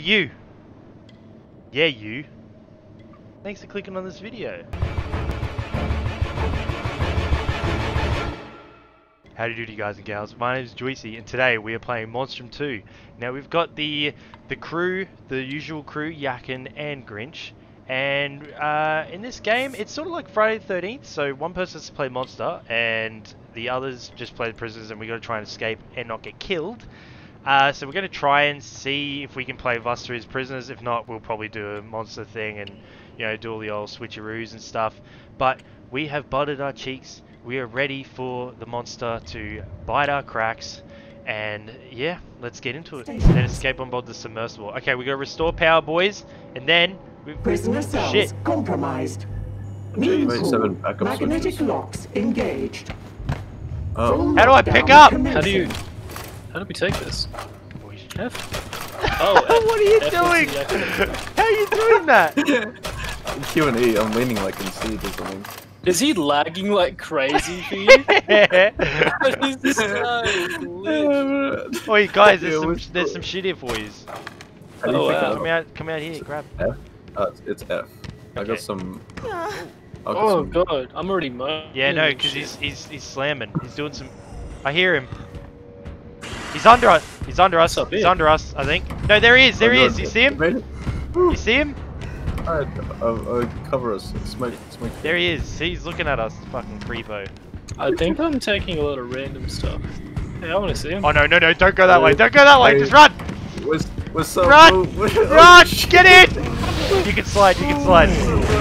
You. Yeah, you. Thanks for clicking on this video. Howdy doody guys and gals, my name is Joicey and today we are playing Monstrum 2. Now we've got the the crew, the usual crew, Yakin and Grinch. And uh, in this game, it's sort of like Friday the 13th, so one person has to play Monster and the others just play the prisoners and we got to try and escape and not get killed. Uh, so we're going to try and see if we can play Buster as prisoners. If not, we'll probably do a monster thing and, you know, do all the old switcheroos and stuff. But we have buttered our cheeks. We are ready for the monster to bite our cracks. And yeah, let's get into it. And escape on board the submersible. Okay, we got to restore power, boys. And then... We, Prisoner cells shit. compromised. Mean Wait, pool. seven backup Magnetic switches. locks engaged. Oh, How do I pick up? How do you? Commencing. How do we take this? F. Oh, F. what are you F doing? How are you doing that? Q and E. I'm leaning like in siege or something. Is he lagging like crazy for you? What is this guy? Glitch. Wait, guys, there's some, what's there's some shit here for you. How you Oh, wow. Come out, come out here, grab. F. Uh, it's, it's F. I Okay. got some. I got Oh some. god, I'm already mo. Yeah, no, because he's, he's he's slamming. He's doing some. I hear him. He's under us. He's under us. Up He's under us. I think. No, there he is. There he is. You see him? You see him? Alright, uh, uh, cover us. Smoke, smoke. There he is. He's looking at us. Fucking creepo. I think I'm taking a lot of random stuff. Hey, I want to see him. Oh no no no! Don't go that way! Don't go that way! Just run! What's, what's up? Run! Oh, what- oh, Run! Get in! You can slide. You can slide.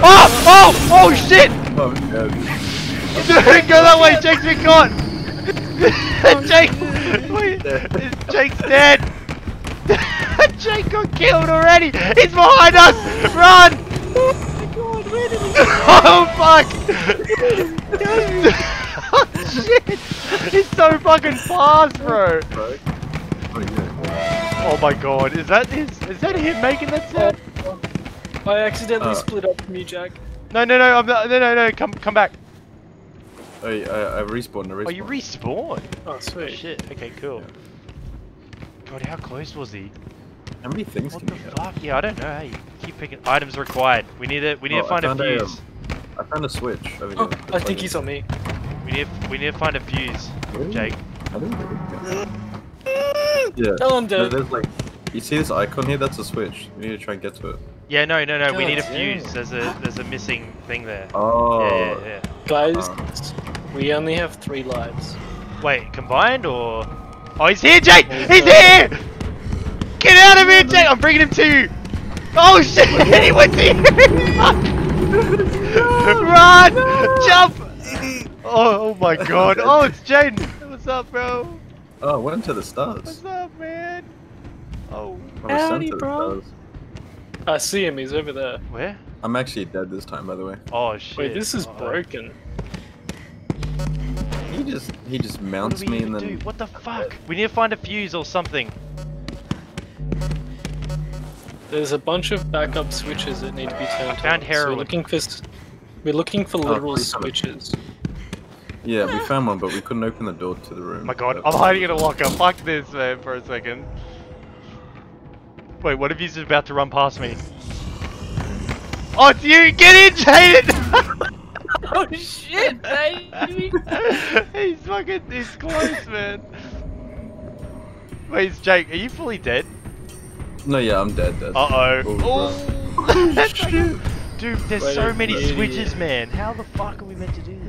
Oh oh oh shit! Oh, God. Don't go that way! Jake's been caught! Jake! Wait! Jake's dead! Jake got killed already! He's behind us! Run! Oh my god what the fuck! oh shit! He's so fucking fast, bro! Oh. Oh my god, is that his? Is that him making that sound? I accidentally Uh. split up from you, Jack. No, no, no, I'm not, no, no, no, come, come back. Oh, I, I, I respawned. I respawned. Oh, you uh, uh, oh, respawn? Oh Oh, sweet. shit. Okay, cool. God, how close was he? How many things What can the you have? fuck? Yeah, I don't know. Hey, keep picking items required. We need to. We need Oh, to find a found a, fuse. I found a switch over Oh, here. I think he's on me. We need. We need to find a fuse, Really? Jake. I don't know. Yeah. Oh, I'm No, there's like, you see this icon here? That's a switch. You need to try and get to it. Yeah, no, no, no. we need a damn. fuse. There's a. There's a missing thing there. Oh. Yeah, yeah, yeah. Guys, Uh. we only have three lives. Wait, combined or? Oh, he's here, Jake! He's He's here! Get out of here, Jake! I'm bringing him to you! Oh shit! he went to you! Run! Jump! Oh, oh my god! Oh, it's Jaden! What's up, bro? Oh, I went to the stars. What's up, man? Oh, I Howdy, to the bro. Stars. I see him. He's over there. where? I'm actually dead this time, by the way. Oh shit! Wait, this is Uh-oh. broken. He just he just mounts me even and then do? What the fuck? We need to find a fuse or something. There's a bunch of backup switches that need to be turned I found on. heroin. So we're looking for we're looking for Oh, literal please tell me. switches. yeah, we found one, but we couldn't open the door to the room. Oh my god, I'm hiding in a locker. Fuck this, man, for a second. Wait, what if he's about to run past me? Oh, it's you! Get in, Jaden! oh shit, baby! he's fucking, he's close, man. Wait, it's Jake. Are you fully dead? No, yeah, I'm dead. dead. Uh Oh, oh. bro. dude, dude, there's Wait so many minute. switches, man. How the fuck are we meant to do this?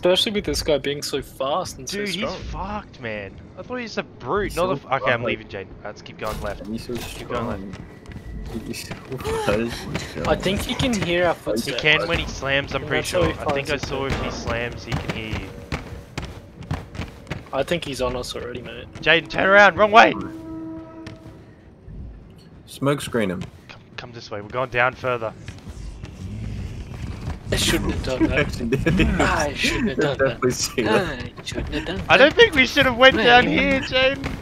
Especially with this guy being so fast and Dude, so he's fucked, man. I thought he was a brute, He's not so a. Okay, I'm fucked. leaving, Jaden. Let's keep going left. He's so Keep going, strong. He's so. I think he can hear our He can when he slams, I'm And pretty sure. I think I finds it. saw if he slams, he can hear you. I think he's on us already, mate. Jaden, turn around, wrong way! Smoke screen him. Come, come this way, we're going down further. I shouldn't have done that. I shouldn't have done that. Definitely that. I shouldn't have done that. I don't think we should have went down here, Jaden. that.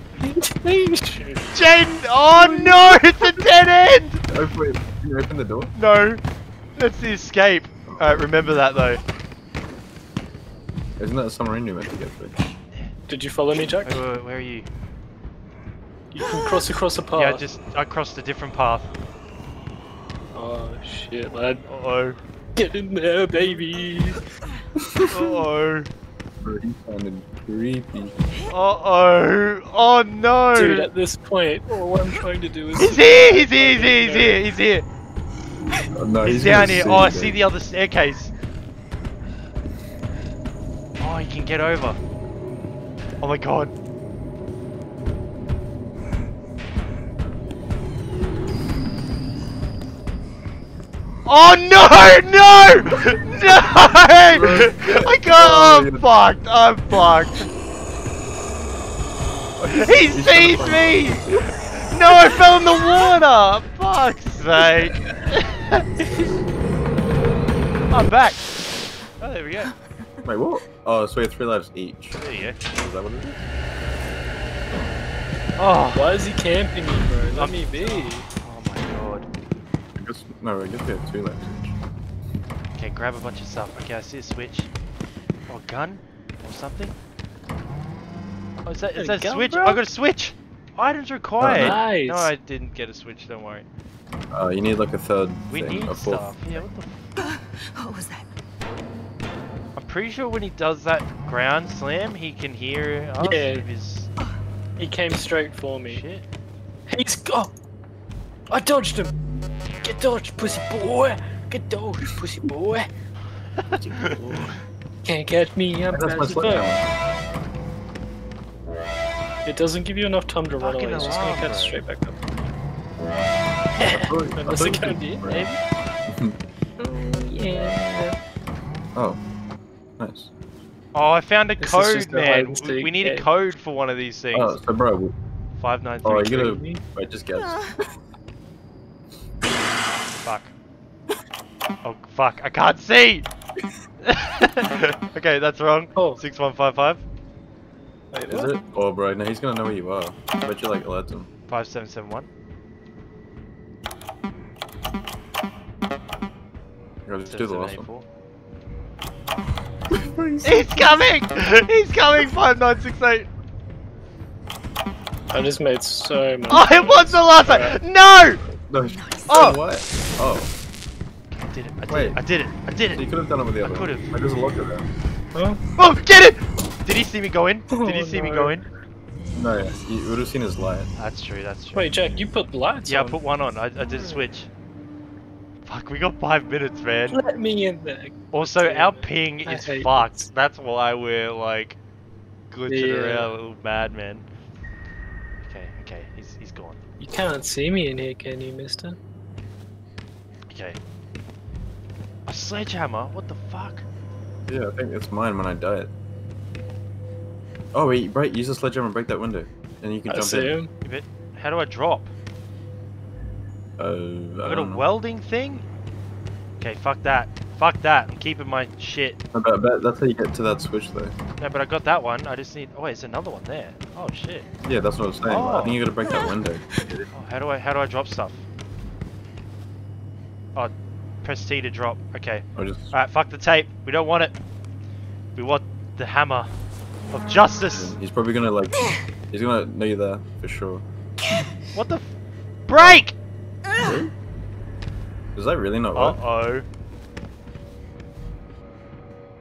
Jaden! Oh no, it's a dead end! Open, can you open the door? No, that's the escape. Alright, remember that though. Isn't that a submarine you meant to get to? Did you follow me, Jack? Wait, wait, wait, where are you? You can cross across a path. Yeah, I just I crossed a different path. Oh shit, lad. Uh oh. Get in there, baby. Uh oh. Bro, he sounded creepy. Uh oh. Oh no. Dude, at this point, all I'm trying to do is. He's here. He's here. He's here. He's here. He's here. Oh, no, He's, he's down here. Oh, I see the other staircase. Oh, he can get over. Oh my god. Oh no! No! No! I can't. Oh, I'm fucked. I'm fucked. He sees me! No, I fell in the water! Fuck's sake! I'm back! Oh, there we go. Wait, what? Oh, so we have three lives each. There you go. Is that what it is? Oh, Why is he camping me, bro? Let I'm- me be. Oh my god. I guess, no, I guess we have two lives each. Okay, grab a bunch of stuff. Okay, I see a switch. Or a gun? Or something? Oh, is that, is A that a gun, switch? bro? I got a switch! Items required! nice. No, I didn't get a switch, don't worry. Uh, you need like a third We thing, need a fourth. stuff. Yeah, what the f- What was that? I'm pretty sure when he does that ground slam, he can hear us Yeah. his He came straight for me. shit. He's go. I dodged him. Get dodged, pussy boy. Get dodged, pussy boy. Can't catch me. I'm That's my fast as fuck. sledgehammer. It doesn't give you enough time to run away. It's just gonna alarm, catch straight back up. I Unless it you can be, maybe. Yeah. Oh, nice. Oh, I found a This code, just a man. We, we need a code for one of these things. Oh, so bro, Five nine oh, three. you three. gotta wait. Just guess. Ah. Fuck. Oh fuck! I can't see. okay, that's wrong. Oh. Six one five five Wait, Is what? it? Oh, bro, no, he's gonna know where you are. I bet you like alert him. five seven seven one. Here, let's do the last one. He's coming! He's coming! Five nine six eight. I just made so much. Oh, it was the last Alright. one. No! No, Nice. Oh! what? Oh, I did it! I did Wait. it! I did it! I did you it! could have done it with the I other. I could've. Like, there's a locker there. Huh? Oh, get it! Did he see me go in? Did he Oh, see me no. go in? No, yeah, you would have seen his light. That's true. That's true. Wait, Jack, you put lights Yeah, I put one on. I, I did a switch. Fuck, we got five minutes, man. Let me in there. Also, Damn our ping I is hate fucked. this. That's why we're like glitching Yeah. around, little madman. Okay, okay, he's he's gone. You can't see me in here, can you, mister? Okay. A sledgehammer? What the fuck? Yeah, I think it's mine when I die. Oh wait, right, use the sledgehammer and break that window. And you can I jump see in. him. How do I drop? Uh, I I got a don't know. welding thing? Okay, fuck that. Fuck that. I'm keeping my shit. I bet, I bet that's how you get to that switch though. No, but I got that one. I just need. Oh, wait, there's another one there. Oh shit. Yeah, that's what I was saying. Oh. I think you gotta break that window. Oh, how do I how do I drop stuff? Oh, press T to drop. Okay. Just Alright, fuck the tape. We don't want it. We want the hammer of justice. he's probably gonna like he's gonna know you're there for sure. What the f- break? Really? Does that really not Uh work? oh.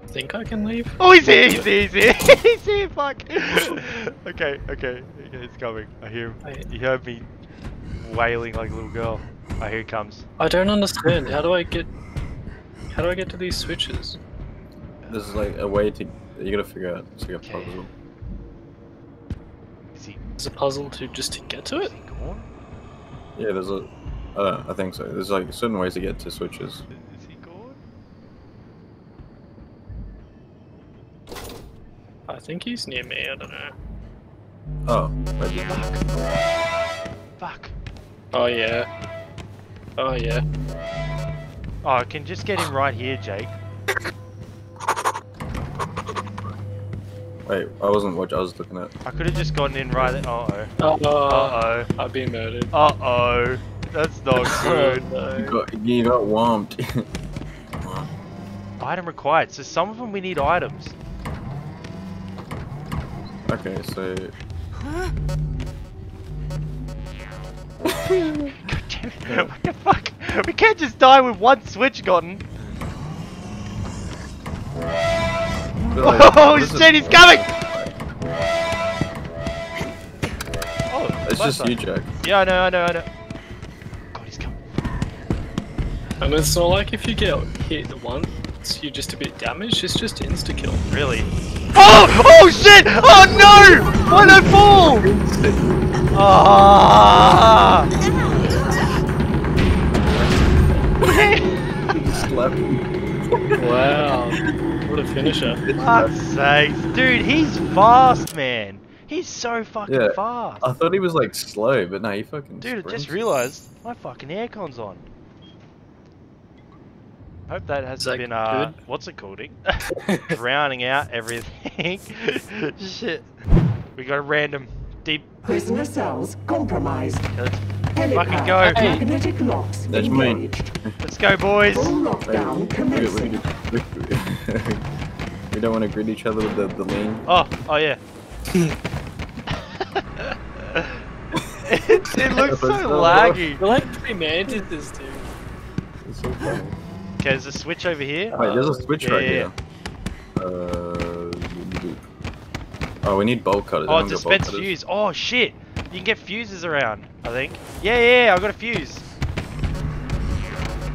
Think I can leave? Oh, he's here. He's here. He's here. he's here. Fuck. okay. Okay. Okay. He's coming. I hear him. Wait. You heard me wailing like a little girl. Oh, here he comes. I don't understand. How do I get? How do I get to these switches? This is like a way to you gotta figure out. It's like a Okay. puzzle. Is he? Is a puzzle to just to get to Is it? he gone? Yeah, there's a. I don't know, I think so. There's like certain ways to get to switches. Is he gone? I think he's near me. I don't know. Oh, wait. Fuck. Oh yeah. Oh yeah. Oh, I can just get him right here, Jake. Wait, I wasn't watching. I was looking at. I could have just gotten in right there. Uh oh. Oh, Uh oh. I've been murdered. oh. Uh oh. That's not Oh, good. You no. got, you got whomped. Item required. So some of them we need items. okay, so God damn it. What the fuck? We can't just die with one switch gotten. Oh This is- shit, he's coming! Oh, It's just her. you, Jack. Yeah, I know, I know, I know. God, he's coming. And it's not like if you get hit once, you're just a bit damaged. It's just insta kill. Really? Oh! Oh shit! Oh no! Why did I fall? Ah! Wow, what a finisher! Fuck's sakes. Dude, he's fast, man. He's so fucking Yeah. fast. I thought he was like slow, but no, he fucking. Dude, I just realised my fucking aircon's on. Hope that hasn't that been, uh, good? what's it called? Ick? Drowning out everything. Shit. We got a random deep. Prisoner cells compromised. Let's, Helipad go. Hey. That's me. let's go, boys. Hey, we- we- we- We don't want to grid each other with the, the lean. Oh, oh yeah. it, it looks so That's so laggy. We're like three mantises, dude. It's so funny. Okay, there's a switch over here. Wait, there's a switch yeah, right yeah, here. Uh, oh, we need bolt cutters. Oh, Anyone got dispense fuse. Oh shit! You can get fuses around. I think. Yeah, yeah, yeah, I got a fuse.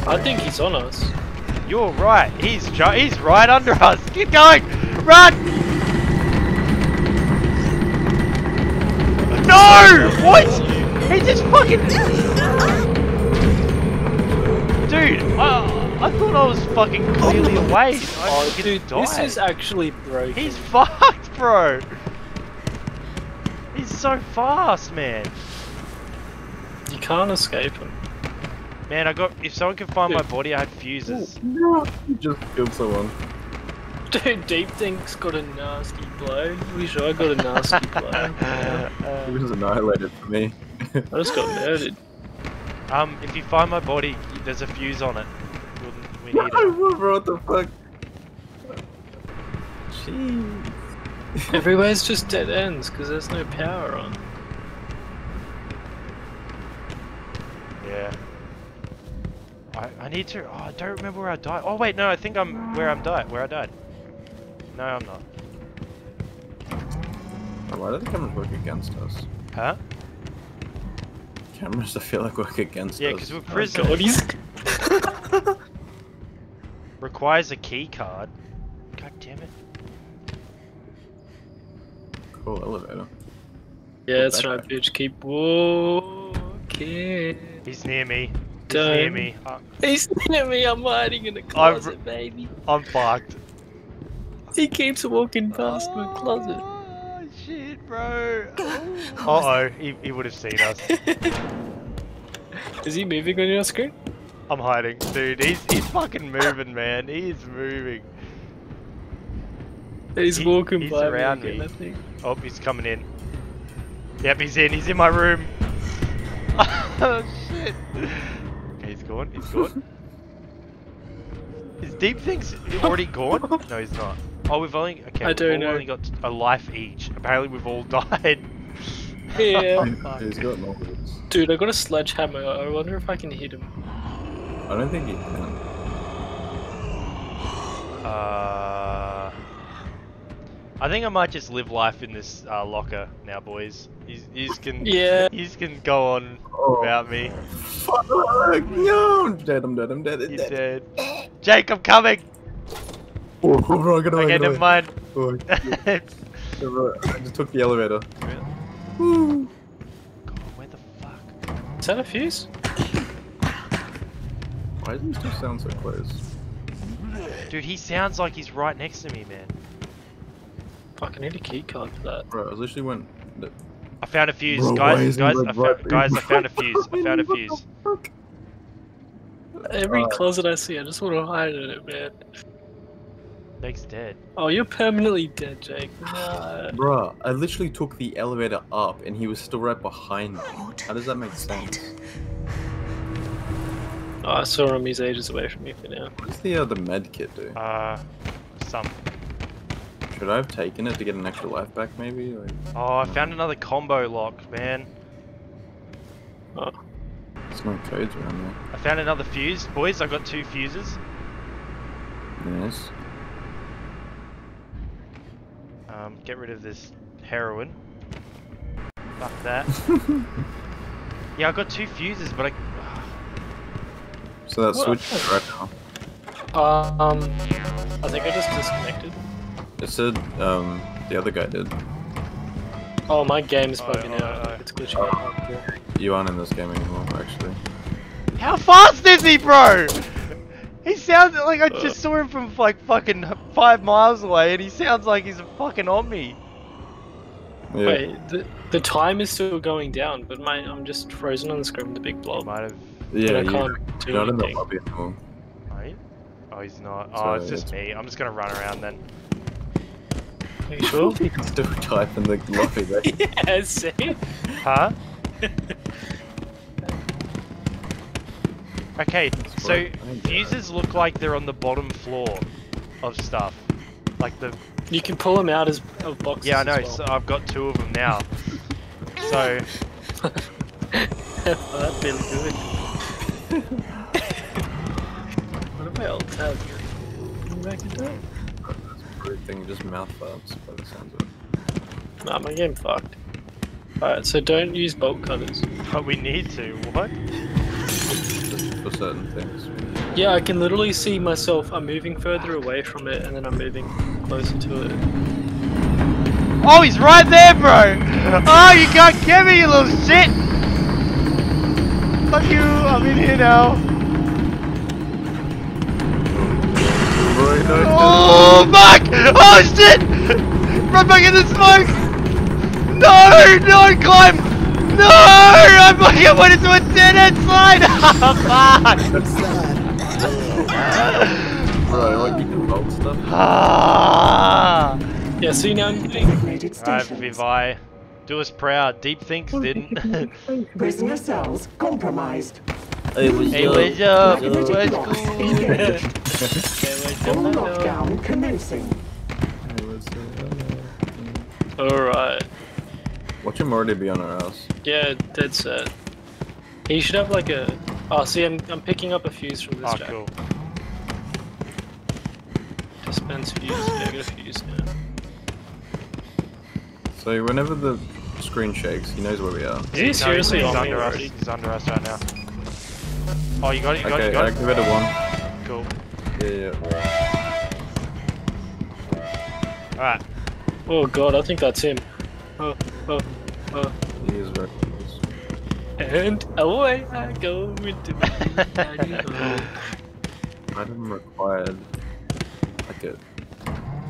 I think he's on us. You're right. He's he's right under us. Keep going. Run. No! What? He just fucking. Dude, I, I thought I was fucking clearly away. I Oh, dude, died. this is actually broken. He's fucked, bro. He's so fast, man. You can't escape him. Man, I got. If someone can find my body, I had fuses. No, you just killed someone. Dude, Deep Think's got a nasty blow. Wish I got a nasty blow. Yeah. He was annihilated for me. I just got murdered. Um, if you find my body, there's a fuse on it. We'll, we need it. No, bro, what the fuck? Jeez. Everywhere's just dead ends because there's no power on. Yeah. I, I need to. Oh, I don't remember where I died. Oh wait, no, I think I'm where I'm died. Where I died. No, I'm not. Oh, why do the cameras work against us? Huh? Cameras, I feel like work against Yeah, us. because we're Oh prisoners. god, he's. Requires a key card. God damn it. Cool elevator. yeah, that's right, guy. bitch. Keep walking. He's near me. He's Don't. near me. Uh, He's near me. I'm hiding in a closet, baby. I'm fucked. He keeps walking past my closet. Oh shit, bro. Uh oh, he, he would have seen us. Is he moving on your screen? I'm hiding, dude. He's he's fucking moving, man. He is moving. He's He- walking he's by around me. me. Again, I think. Oh, he's coming in. Yep, he's in. He's in my room. oh shit. Okay, he's gone. He's gone. Is Deep Things already gone? No, he's not. Oh, we've only okay. I we've don't know. only got a life each. Apparently, we've all died. Yeah. Fuck. He's got novels. Dude, I got a sledgehammer. I wonder if I can hit him. I don't think he can. Uh, I think I might just live life in this uh, locker now, boys. You, you can, Yeah. you can go on Oh. without me. Fuck! No! I'm dead, I'm dead, I'm dead, I'm You're dead. dead. Jake, I'm coming. Oh, bro, get away, Okay, get never away. mind. Oh, I just took the elevator. God, Woo. where the fuck? Is that a fuse? Why does he still sound so close? Dude, he sounds like he's right next to me, man. Fuck, I need a key card for that. Bro, I literally went. I found a fuse, Bro, why guys. Guys, I found, guys, I found a fuse. I found a fuse. Every Uh, closet I see, I just want to hide in it, man. Jake's dead. Oh, you're permanently dead, Jake. Nah. Bruh, I literally took the elevator up and he was still right behind me. How does that make sense? Oh, I saw him. He's ages away from me for now. What does the uh, the med kit do? Uh, some. Should I have taken it to get an extra life back maybe? Like, Oh, I found another combo lock, man. There's no codes around I found another fuse. Boys, I got two fuses. there. Yes. Um, get rid of this heroin. Fuck that. yeah, I got two fuses, but I. So that What? switch right now. Um, I think I just disconnected. It said um the other guy did. Oh, my game's Oh, bugging oh, out. oh. It's glitching out. Yeah. You aren't in this game anymore, actually. How fast is he, bro? He sounds like I just saw him from like fucking five miles away, and he sounds like he's fucking on me. Yeah. Wait, the, the time is still going down, but my I'm just frozen on the screen with the big blob. Might have. yeah, I you- can't do you're not in the lobby anymore. Right? Oh, he's not. So Oh, it's just it's- me. I'm just gonna run around then. Are you sure? You can still type in the lobby, right? yeah, see? Huh? Okay, so right. I get it. fuses look like they're on the bottom floor of stuff. Like the You can pull them out as of boxes. yeah, I know. As well. So I've got two of them now. So oh, that feels good. what about old tab? Can you back into it? Weird thing, just mouth farts by the sounds of it. Nah, my game fucked. Alright, so don't use bolt cutters. but we need to. What? Just for certain things. Yeah, I can literally see myself. I'm moving further away from it, and then I'm moving closer to it. Oh, he's right there, bro! Oh, you can't get me, you little shit! Fuck you, I'm in here now. Oh, fuck! Oh, shit! Run back in the smoke! No, no, climb! No! I fucking went into a dead end slide! fuck! Bro, what, you can bolt stuff? Ah! Yeah, see now I'm getting. Alright, stations. Vivi. Do us proud. Deep Thinks didn't. Prisoner cells compromised. Hey, what's hey, what's up? What's blocks cool? engaged. Full Hello. lockdown commencing. Alright. Watch him already be on our house. Yeah, dead set. He should have like a. Oh, see, I'm, I'm picking up a fuse from this ah, Oh, jack. cool. Dispense fuse. Yeah, I got a fuse now. So whenever the screen shakes, he knows where we are. Is he No, seriously he's on me under us. He's under us right now. Oh, you got it, you got it, Okay, you got I it. activated one. Cool. Yeah, yeah. Alright. Oh god, I think that's him. Oh, oh, oh. He is very close. And away I go into my daddy home. Item required. Like it.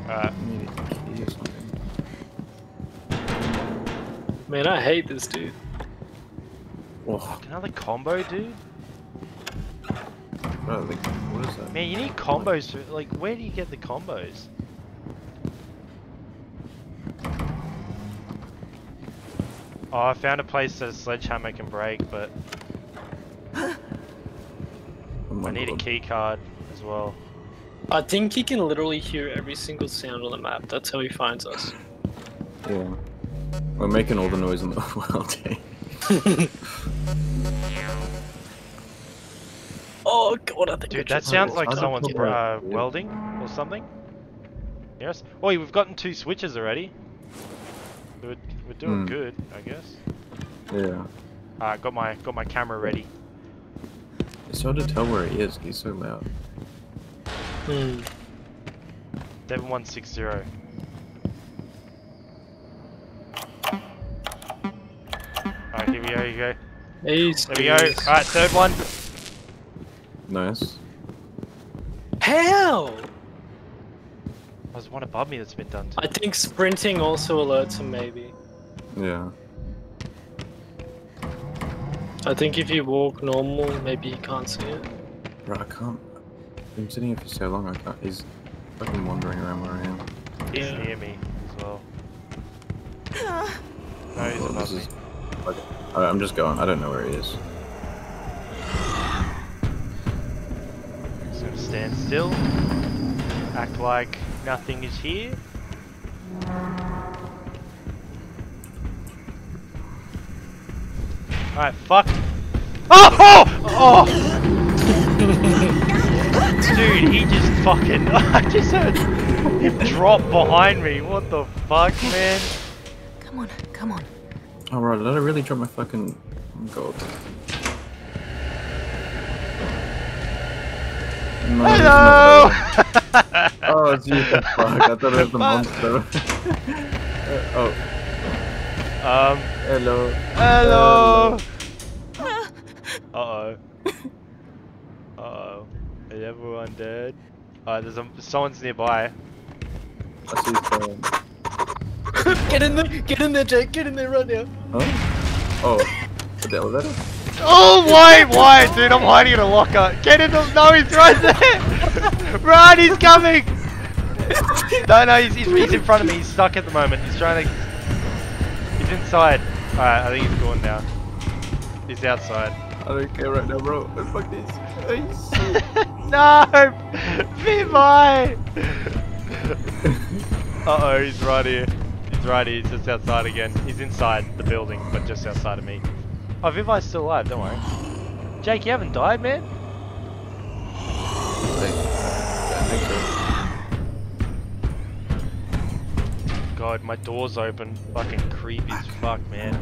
Alright. Need a key or something. Man, I hate this dude. Oh, Another combo, dude? Bro, like, what is that? Man, you need combos. For, like, where do you get the combos? Oh, I found a place that a sledgehammer can break, but Oh I need a key card as well. I think he can literally hear every single sound on the map. That's how he finds us. Yeah. We're making all the noise in the world, eh? Oh god, I think Dude, that sounds like someone's uh, welding or something. Yes. Oh, we've gotten two switches already. We're, we're doing Hmm. good, I guess. Yeah. Alright, got my got my camera ready. It's hard to tell where he is. He's so loud. Hmm. Seven one six zero. Alright, here we go, here we go. He's There we go. Alright, third one. Nice. How? There's one above me that's been done too. I think sprinting also alerts him, maybe. Yeah. I think if you walk normal, maybe you can't see it. Bro, I can't. I've been sitting here for so long, I can't. He's fucking wandering around where I am. He's Yeah. near me as well. Ah. No, he's oh, Well, above me. is. Like, Alright, I'm just going. I don't know where he is. Stand still. Act like nothing is here. Alright, fuck. Oh! Oh! oh! Dude, he just fucking. I just heard him drop behind me. What the fuck, man? Come on, come on. Alright, right, did I really drop my fucking gold? No, Hello! not. Oh, Jesus, fuck. I thought it was the monster. Uh, oh, um, hello. hello! Uh oh. Uh oh. Is everyone dead? Alright, there's a, someone's nearby. I see someone. get in there, get in there, Jake, get in there right now. Huh? Oh, the elevator? Oh, wait, wait, dude, I'm hiding in a locker. Get in the. No, he's right there! Run, he's coming! No, no, he's, he's, he's in front of me. He's stuck at the moment. He's trying to. He's inside. Alright, I think he's gone now. He's outside. I don't care right now, bro. Fuck this. no! Vivi! uh oh, he's right here. He's right here. He's just outside again. He's inside the building, but just outside of me. Oh, Vivi's still alive, don't worry. Jake, you haven't died, man? I think so. God, my door's open. Fucking creepy as fuck, man.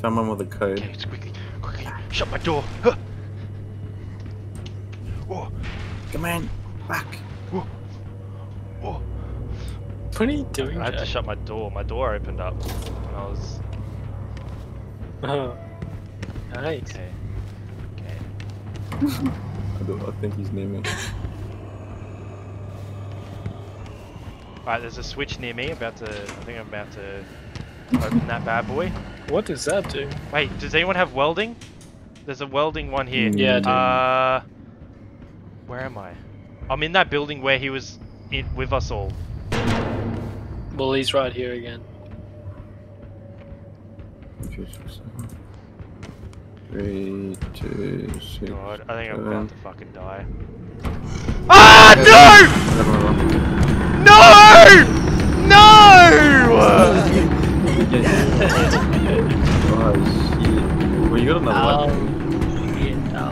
Someone with a code. Okay, just quickly, quickly, shut my door. Huh. Oh, Come on, back. oh. What are you doing, I had to shut my door. My door opened up when I was. Oh. Nice. Okay. Okay. I, don't, I think he's near me. Alright, there's a switch near me. About to. I think I'm about to open that bad boy. What does that do? Wait, does anyone have welding? There's a welding one here. Yeah, I do. Uh, where am I? I'm in that building where he was in with us all. Well, he's right here again. Three, two, six. God, I think I'm about to fucking die. Ah, no! No! No! Oh, shit. Well, you got another one. Um, yeah, no.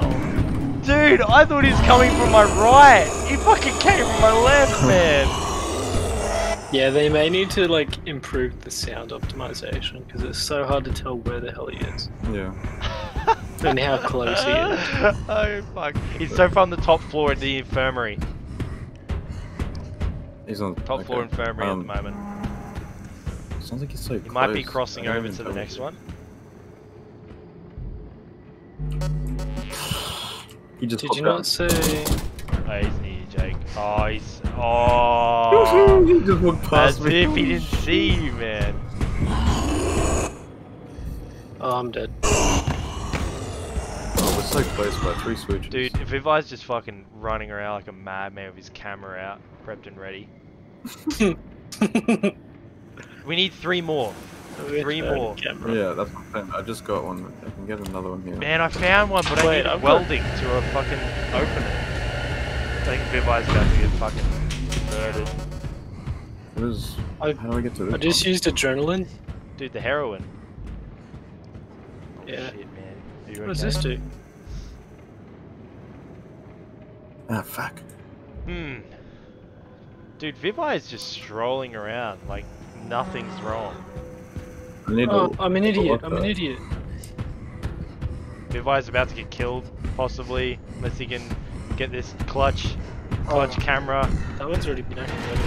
Dude, I thought he was coming from my right. He fucking came from my left, man. Yeah, they may need to like improve the sound optimization because it's so hard to tell where the hell he is Yeah. and how close he is. oh fuck! He's so far on the top floor at the infirmary. He's on the Top okay. floor infirmary Um, at the moment. Sounds like he's so He might be crossing over to the know. next one. He just Did popped you out. not say? Oh, he's Jake. Oh, he's. Oh. he just walked As me. if he didn't see you, man. Oh, I'm dead. Oh, we're so close by three switches. Dude, if Ivi's just fucking running around like a madman with his camera out, prepped and ready. We need three more. Three more. Camera. Yeah, that's what I'm. I just got one. I can get another one here. Man, I found one, but I Wait, needed I've got- welding to a fucking open it. I think Vivi's about to get fucking murdered. What is... I- How do I get to this I just one? used adrenaline. Dude, the heroin. Oh, Yeah. Shit, man. Are you What does this do? Ah, fuck. Hmm. Dude, Vivi is just strolling around like nothing's wrong. I need Oh, to... I'm an idiot. I'm an locker. idiot. Vivi's about to get killed, possibly, unless he can get this clutch, clutch Oh. camera. That one's already been activated.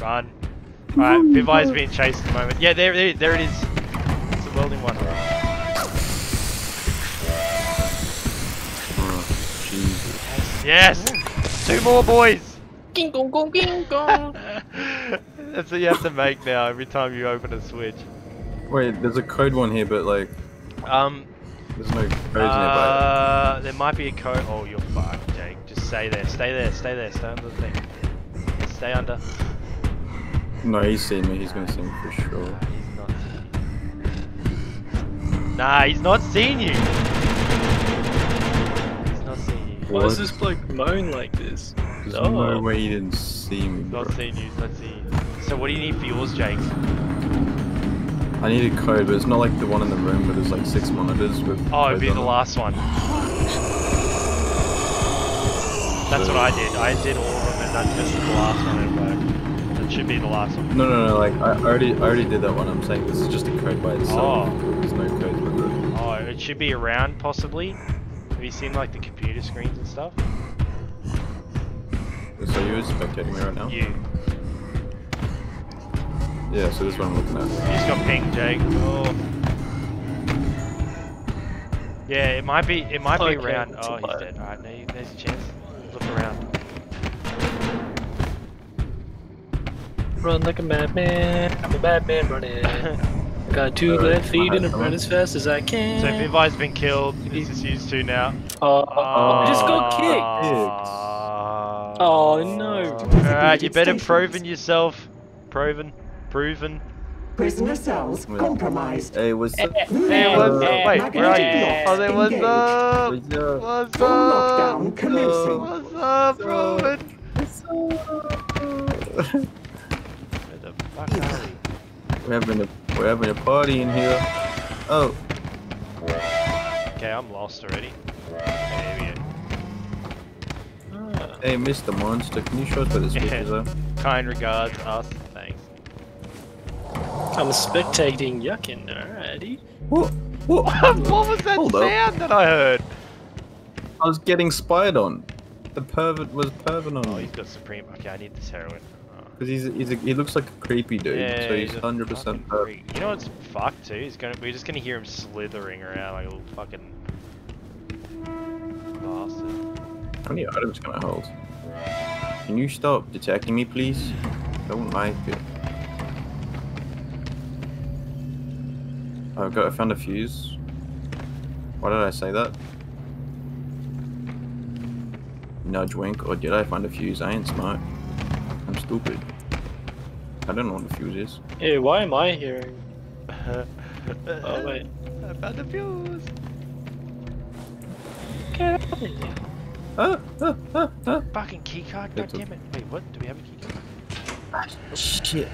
Run. Alright, Vivi's being chased at the moment. Yeah, there, there, there it is. It's a welding one. Oh, Jesus. Yes! Two more boys! Ging gong gong ging gong. That's what you have to make now every time you open a switch. Wait, there's a code one here, but like, Um, there's no codes nearby. uh, there might be a code. Oh, you're fucked, Jake. Just stay there, stay there, stay there, stay under the thing. Stay under. No, he's seen me. He's gonna see me for Nah, sure. he's not. Nah, he's not seeing you. He's not seeing you. Why does this bloke moan like this? There's Oh. no way he didn't see me, bro. Not seeing you. Not seeing you. So what do you need for yours, Jake? I need a code, but it's not like the one in the room where there's like six monitors with. Oh, it'd be the them. last one. That's what I did. I did all of them, and that, this is the last one. It worked. It should be the last one. No, no, no. Like I already, I already did that one. I'm saying this is just a code by itself. Oh. There's no codes with it. Oh, it should be around possibly. Have you seen like the computer screens and stuff? So you're spectating me right now? You. Yeah. So this is what I'm looking at. He's got pinged, Jake. Oh. Yeah, it might be. It might be Okay, around. Oh, he's alright. dead. Alright, no, you- there's a chance. Look around. Run like a madman. I'm a madman running. I got two left feet and I come run as fast as I can. So if Ivi's been killed, this is used to now. Oh, I just got kicked. Ah. Oh no. Alright, you better Stations. proven yourself. Proven. Proven. Prisoner cells compromised. Hey, what's up? Hey, what's up? Uh, Wait, where are you? Oh, there, what's up? What's up? What's up? lockdown. What's up, Proven? Where the fuck are we? We're having a we're having a party in here. Oh, Okay, I'm lost already. Okay, here we go. Ah. hey, Mr. Monster, can you show us where the is are? Kind regards, us. Thanks. I'm spectating yucking, alrighty. What? What? what was that Hold up. sound that I heard? I was getting spied on. The pervert was perving on Oh, he's got supreme. Okay, I need this heroin. Oh. Because he's, he's a, he looks like a creepy dude, Yeah, so he's a hundred fucking percent perv. freak. You know what's fucked too? He's gonna we're just gonna hear him slithering around like a little fucking bastard. How many items can I hold? Can you stop detecting me, please? Don't like it. Oh, I've got. I found a fuse. Why did I say that? Nudge wink, or did I find a fuse? I ain't smart. I'm stupid. I don't know what a fuse is. Hey, why am I hearing? Oh wait. I found the fuse. Get out of here. Ah, ah, ah, ah. Fucking keycard. God damn it. Wait, what? Do we have a keycard? Ah, Shit.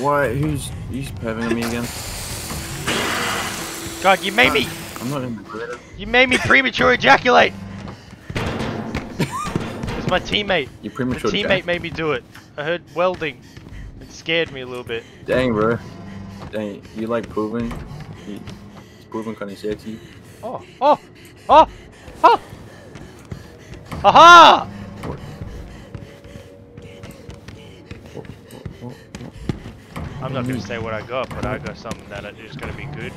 Why? Who's perving on me again? God, you made me. I'm not in the. You made me premature ejaculate. it's my teammate. You The premature. teammate made me do it. I heard welding. It scared me a little bit. Dang, bro. Dang, you like proving? You, is pooping kind of sexy? Oh, oh, oh, oh. Aha! I'm not gonna say what I got, but I got something that is gonna be good.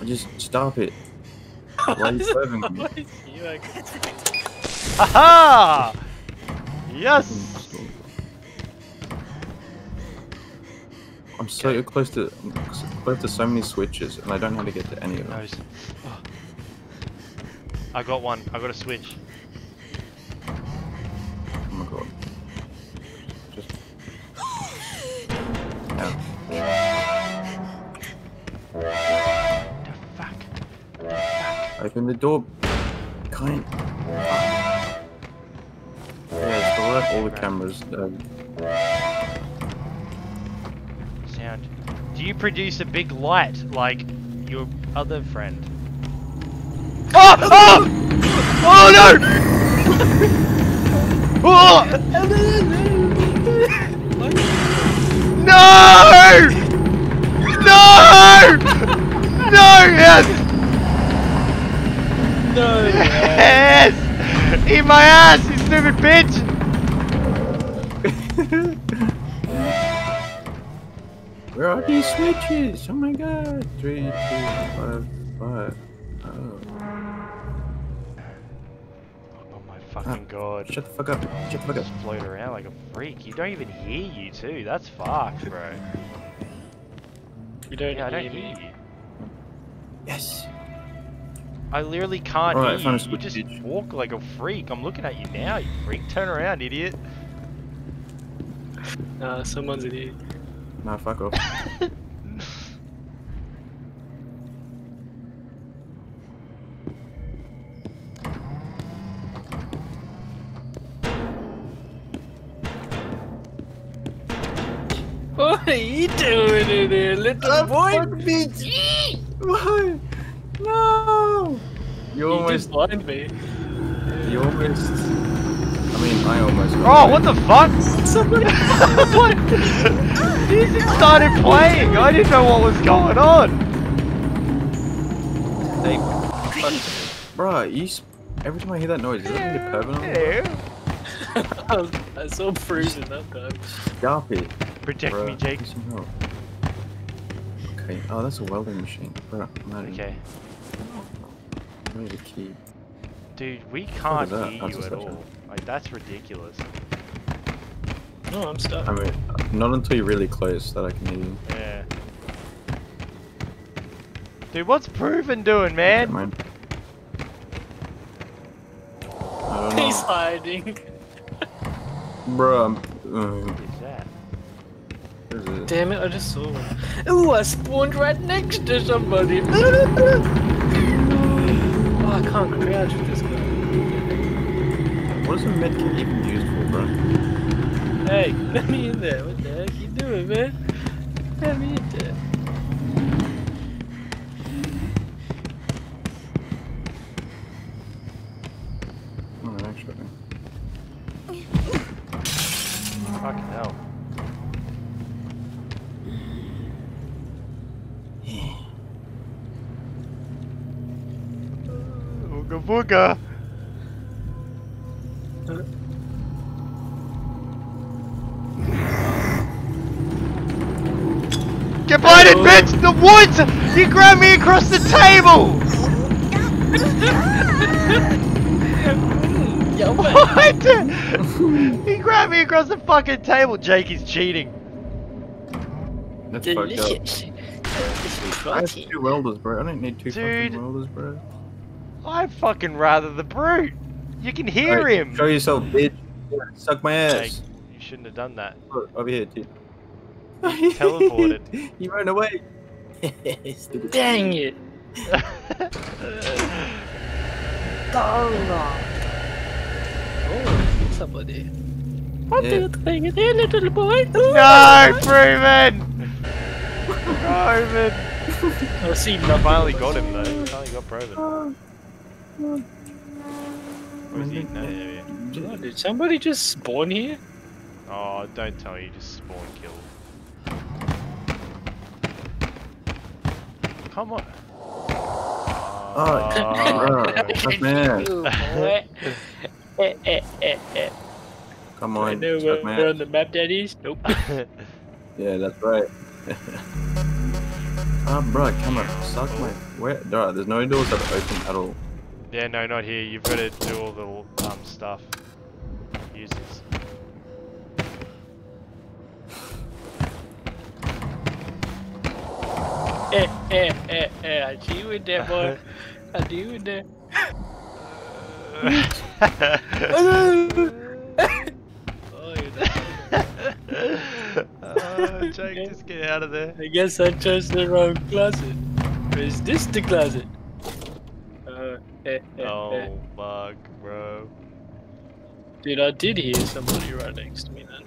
I just stop it. Why are you perving me? What is you like? Aha! Yes. I'm so close to so close to so many switches, and I don't know how to get to any of them. Oh. I got one. I got a switch. The fuck? The fuck? Open the door. Kind. Yeah, it's. All the cameras. Uh, Sound. Do you produce a big light like your other friend? Oh! Oh! Oh no! Oh! No! No! No! Yes! No. Yes! Eat my ass, you stupid bitch! Where are these switches? Oh my god. Three, two, five, five. Oh. Oh my fucking ah, god. Shut the fuck up. Shut the fuck up. Just float around like a freak. You don't even hear you too. That's fucked, bro. You don't Yeah, I don't hear hear me. you. Yes. I literally can't Alright, hear you. You just bitch. walk like a freak. I'm looking at you now, you freak. Turn around, idiot. Nah, someone's in here. Nah, fuck off. What are you doing in here, little boy? What? No! You You almost. just blind me. You almost. I mean, I almost. Oh, what the fuck? what? He just started playing. I didn't know what was going on. They. Bruh, you. Sp- every time I hear that noise, is that really permanent? Hello. I saw freezing that time. Stop it. Protect Bruh, me, Jake. Need some help. Okay, oh, that's a welding machine. Bruh, I'm out of here. Okay. Where's the key? Dude, we can't that? hear you at section. all. Like, that's ridiculous. No, I'm stuck. I mean, not until you're really close that I can hear you. Yeah. Dude, what's Proven doing, man? Okay, mine. I don't know. He's hiding. Bruh, I'm. Um, it? Damn it, I just saw one. Ooh, I spawned right next to somebody. oh, I can't crouch with this guy. What is a medkit even used for, bro? Hey, let me in there. What the heck you doing, man? Let me in there. Oh, actually. Fucking hell. Ooga booga. Get blinded, bitch! The woods! You grabbed me across the table! What? he grabbed me across the fucking table. Jake is cheating. That's fucked up. Delicious. Delicious I have two welders, bro. I don't need two Dude. fucking welders, bro. I'd fucking rather the brute. You can hear Alright, him. Show yourself, bitch. Suck my Jake, ass. you shouldn't have done that. Over here, dude. He teleported. he ran away. Stupid. Dang it. Oh, somebody. What Yeah. do you think there, little boy? no, Proven! Proven! I see I nothing. finally got him though. Finally got Proven. Where's he? No, yeah, yeah. Oh, did somebody just spawn here? Oh, don't tell me you just spawn kill. Come on. Oh, bro. Suck my ass. Ooh, boy. eh, eh, eh. Come I on. know Suck where, my where ass. on the map that is. Nope. Yeah, that's right. Ah, bro, come on. Suck my. Where? Alright, there's no doors that are open at all. Yeah, no, not here. You've got to do all the um stuff. Uses. eh, eh, eh, eh. I see you in there, boy. I see you in there. Oh, oh, Jake, just get out of there. I guess I chose the wrong closet. Is this the closet? Uh. Oh, fuck, bro. Dude, I did hear somebody right next to me then.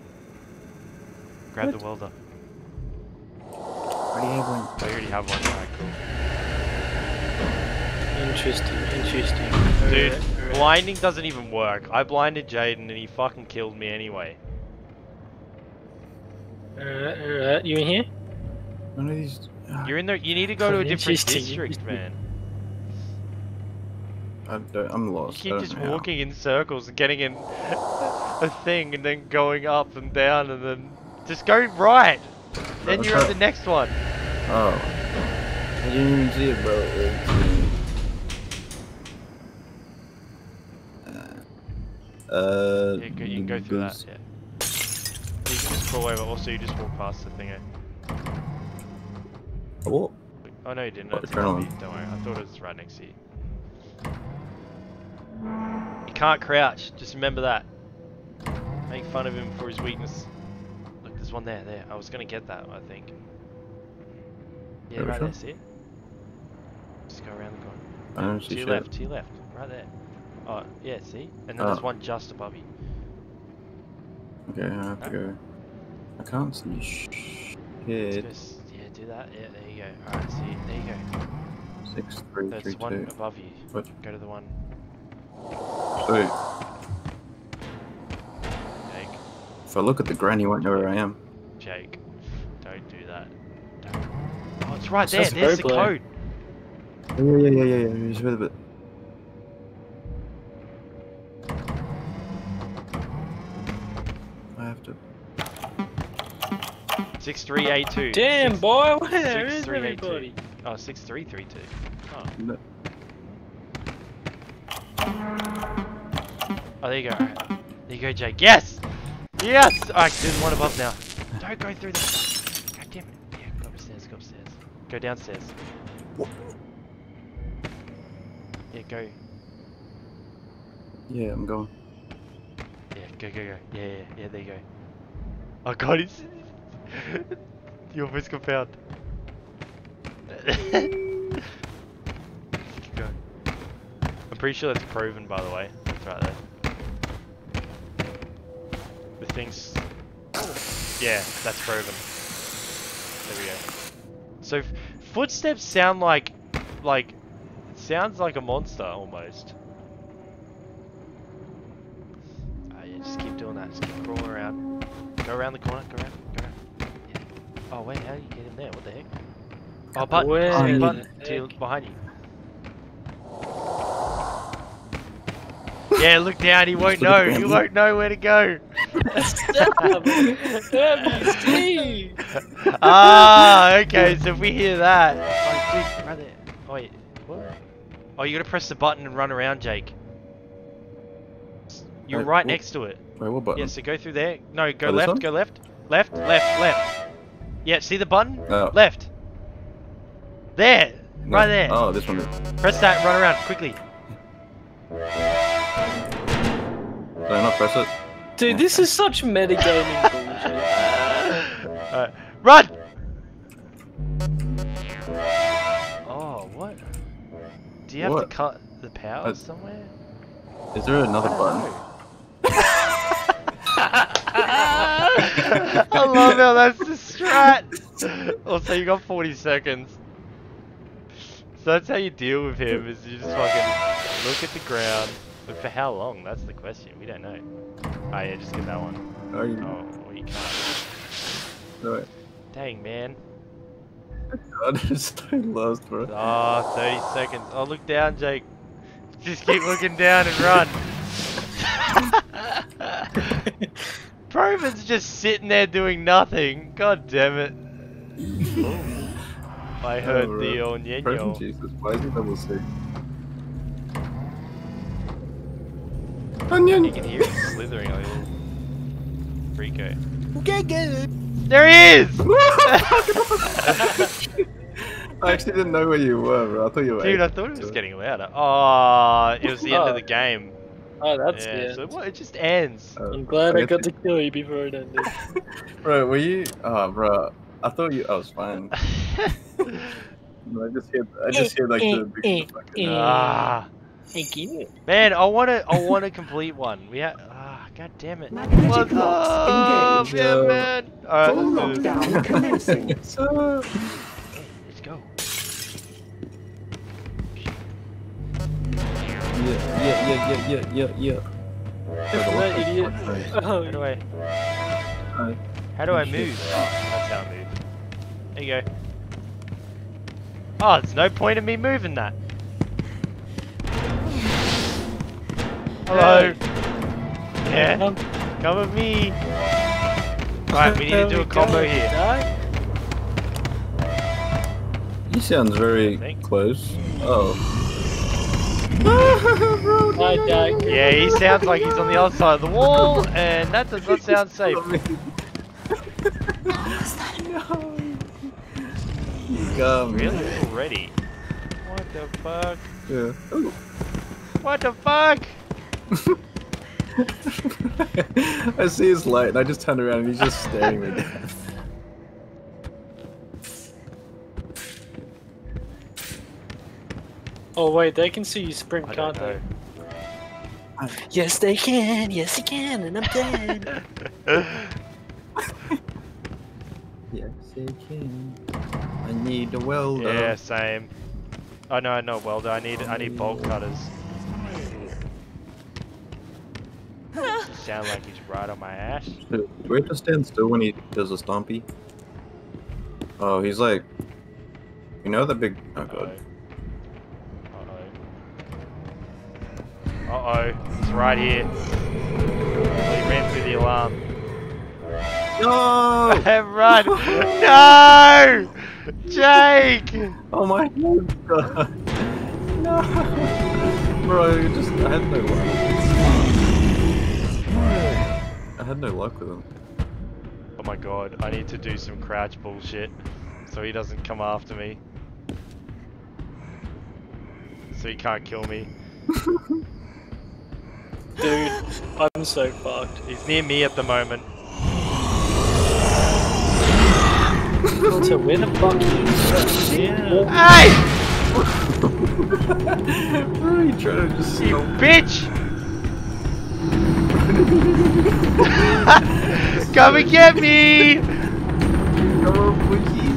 Grab What? the welder. Already have one. I already have one. Alright, cool. Interesting, interesting. Dude, Alright, alright. blinding doesn't even work. I blinded Jaden and he fucking killed me anyway. Alright, alright. You in here? None of these. ah, You're in there. You need to go to a different Interesting, district, man. I I'm lost. I keep just walking in circles and getting in a thing and then going up and down and then just go right. Then you're at the next one. Oh. I didn't even see it, bro. Uh, Yeah, go, you can go through that. Yeah. You can just crawl over. Also, you just walk past the thing. eh? Oh, Oh no, you didn't. It's turn above on. you. Don't worry. I thought it was right next to you. You can't crouch. Just remember that. Make fun of him for his weakness. Look, there's one there. There. I was gonna get that. I think. Yeah, right there. See it? Just go around the corner. I don't To your left. To your left. Right there. Oh, yeah. See? And then Oh. there's ah. one just above you. Okay, I have to go. I can't see sh- shit. yeah, do that. Yeah, there you go. Alright, see, there you go. Six, three, There's three, one two. above you. What? Go to the one. Wait, Jake. if I look at the ground, you won't know where I am. Jake. Don't do that. Don't. Oh, it's right there. There's the roleplay. code. Oh, yeah, yeah, yeah, yeah, yeah. Just wait a bit. I have to. 6382. Damn, Six- boy, where six, is three, eight, two. everybody? Oh, 6332. Oh. No. Oh, there you go. Alright. There you go, Jake. Yes! Yes! Alright, there's one above now. Don't go through the. God damn it. Yeah, go upstairs, go upstairs. Go downstairs. Yeah, go. Yeah, I'm going. Yeah, go, go, go. Yeah, yeah, yeah, there you go. Oh god, it's... you almost got found. Keep going. I'm pretty sure that's proven, by the way. That's right there. The thing's... Yeah, that's proven. There we go. So, f- footsteps sound like... Like... Sounds like a monster, almost. Ah, yeah, just keep doing that. Just keep crawling around. Go around the corner. Go around. Go around. Yeah. Oh wait, how do you get in there? What the heck? Oh, button. Where oh, the button to behind you. Yeah, look down. He won't know. He won't know where to go. Stop! Let ah, okay. So if we hear that, oh, dude, right there. Oh wait, what? Oh, you gotta press the button and run around, Jake. You're Wait, right wh- next to it. Wait, what button? Yeah, so go through there. No, go Oh, left, go left. Left, left, left. Yeah, see the button? Oh. Left. There! No. Right there. Oh, this one. Press that run around quickly. Did I not press it? Dude, this is such metagaming bullshit. Alright. Run! Oh, what? Do you have What? to cut the power Uh, somewhere? Is there another button? I love how that's the strat. Also, you got 40 seconds. So that's how you deal with him, is you just fucking look at the ground. But for how long? That's the question. We don't know. Oh yeah, just get that one. Oh, you Oh, you can't. Alright. Dang, man. God, I'm so lost, bro. Oh, 30 seconds. Oh, look down, Jake. Just keep looking down and run. Proven's just sitting there doing nothing. God damn it. Oh, I heard Oh, the old Present Jesus, why is double C? Onion! You can hear it slithering like Okay, get it. There he is! I actually didn't know where you were, bro. I thought you were. Dude, I thought it was getting louder. Oh, it was the end Oh. of the game. Oh, that's yeah, good. so what? It just ends. Uh, I'm glad I guess got to kill you before it ended. Bro, were you? Oh, bro. I thought you. I was fine. No, I just hear. I just hear like the big ah, Thank you. man, I want to. I want to complete one. We have. Ah, god damn it. Magnetic What's locks up, yeah, man? All Full let's do this. lockdown commencing. Let's go. Yeah, yeah, yeah, yeah, yeah, yeah. That idiot. How Oh, do I? Hi. How do I move? Oh, that's how I move. There you go. Oh, there's no point in me moving that. Hello. Yeah, come with me. Right, we need to do a combo here. Die? He sounds very close. Oh. I die. Yeah, he sounds like he's on the other side of the wall, and that does not sound safe. Um, Really? Already? What the fuck? Yeah. Ooh. What the fuck? I see his light and I just turn around and he's just staring me down. Oh wait, they can see you sprint, I can't they? Yes, they can. Yes, they can, and I'm dead. taking. I need a welder. Yeah, same. Oh no, not welder. I need I need bolt cutters. Sound like he's right on my ass. Do we have to stand still when he does a stompy? Oh, he's like. You know the big. Oh Uh god. oh. Uh oh. It's right here. He ran through the alarm. No! Run! no! Jake! Oh my god. No! Bro, you just. I had no luck. I had no luck with him. Oh my god, I need to do some crouch bullshit so he doesn't come after me. So he can't kill me. Dude, I'm so fucked. He's near me at the moment. So where the fuck is? Yeah. Hey! Bro, you trying to just You stomp bitch! Come and get me! Come on, Wiki.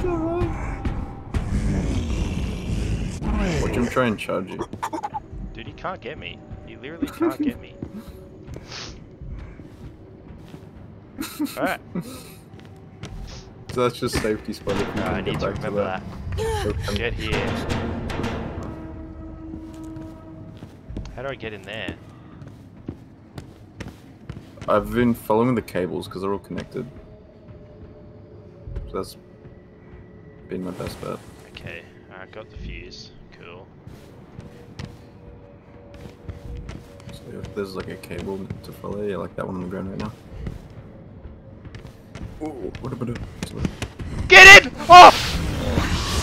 Come on. Watch him try and charge you. Dude, he can't get me. He literally can't get me. Alright, So that's just safety spot. if I need to back remember that. that. Get here. How do I get in there? I've been following the cables because they're all connected. So that's been my best bet. Okay, I got the fuse. Cool. So if there's like a cable to follow, yeah, like that one on the ground right now. Ooh, what about it? Get in! Oh!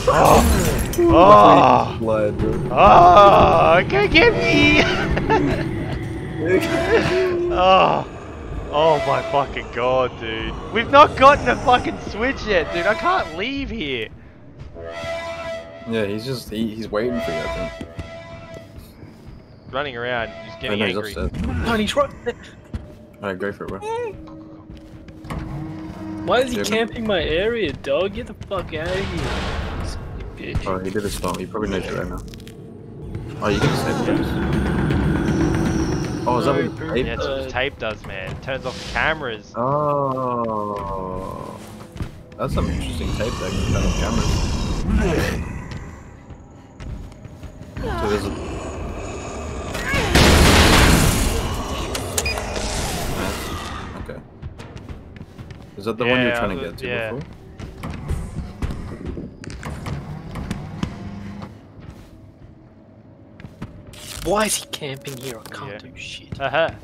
Oh! Oh! Bro. Ah! Oh! Can't get me! oh! Oh my fucking god, dude. We've not gotten a fucking switch yet, dude. I can't leave here. yeah, he's just he, he's waiting for you. I think. Running around, he's getting know he's angry. upset. No, he's right there. Alright, go for it, bro. Why is he Yeah. camping my area, dog? Get the fuck out of here. You bitch. Oh, he did a stomp. He probably knows you right now. Oh, you can save this. Oh, is that what the tape Yeah, that's does? what tape does, man. It turns off the cameras. Oh, that's some interesting tape that can turn off cameras. So there's a. Okay. Is that the one you're trying to get to yeah. before? Why is he camping here? I can't Yeah. do shit. Aha.